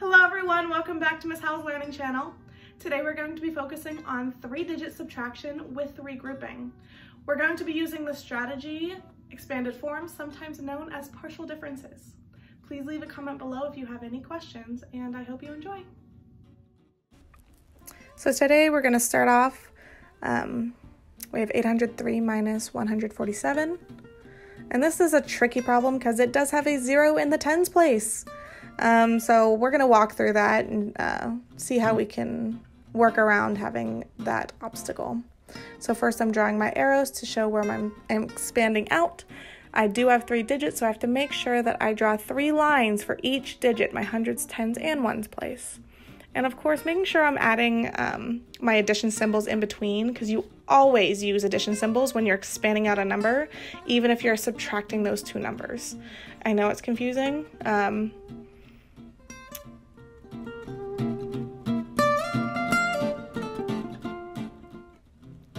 Hello everyone, welcome back to Miss Howell's Learning Channel. Today we're going to be focusing on three-digit subtraction with regrouping. We're going to be using the strategy expanded form, sometimes known as partial differences. Please leave a comment below if you have any questions, and I hope you enjoy. So today we're going to start off, um, we have 803 minus 147. And this is a tricky problem because it does have a zero in the tens place. Um, so we're going to walk through that and uh, see how we can work around having that obstacle. So first I'm drawing my arrows to show where I'm, I'm expanding out. I do have three digits, so I have to make sure that I draw three lines for each digit, my hundreds, tens, and ones place. And of course, making sure I'm adding um, my addition symbols in between because you always use addition symbols when you're expanding out a number, even if you're subtracting those two numbers. I know it's confusing. Um,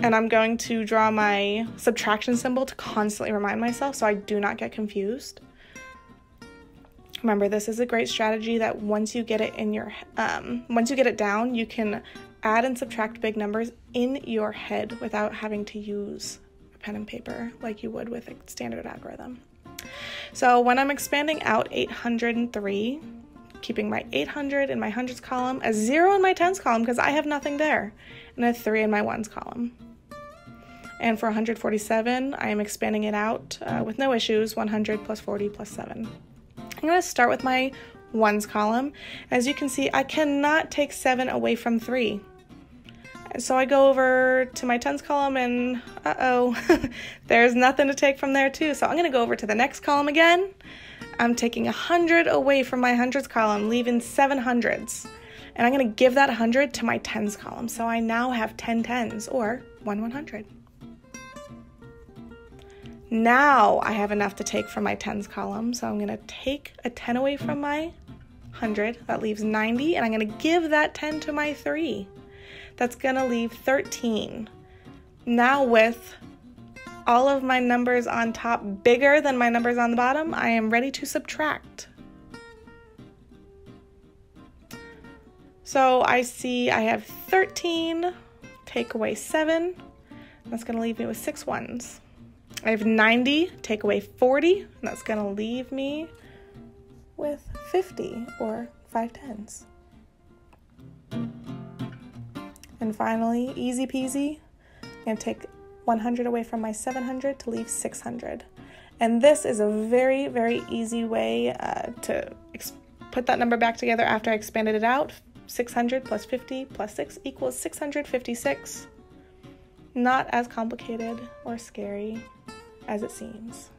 and I'm going to draw my subtraction symbol to constantly remind myself so I do not get confused. Remember, this is a great strategy that once you get it in your, um, once you get it down, you can add and subtract big numbers in your head without having to use a pen and paper like you would with a standard algorithm. So when I'm expanding out 803, keeping my 800 in my hundreds column, a zero in my tens column because I have nothing there, and a three in my ones column. And for 147, I am expanding it out uh, with no issues 100 plus 40 plus 7. I'm going to start with my ones column. As you can see, I cannot take 7 away from 3. So I go over to my tens column and uh-oh, there's nothing to take from there too. So I'm going to go over to the next column again. I'm taking 100 away from my hundreds column, leaving seven hundreds. And I'm going to give that 100 to my tens column. So I now have 10 tens or 1 100. Now I have enough to take from my tens column, so I'm going to take a 10 away from my 100. That leaves 90, and I'm going to give that 10 to my 3. That's going to leave 13. Now with all of my numbers on top bigger than my numbers on the bottom, I am ready to subtract. So I see I have 13, take away 7. That's going to leave me with six ones. I have 90, take away 40, and that's to leave me with 50 or 5 tens. And finally, easy peasy, I'm to take 100 away from my 700 to leave 600. And this is a very, very easy way uh, to put that number back together after I expanded it out. 600 plus 50 plus 6 equals 656. Not as complicated or scary as it seems.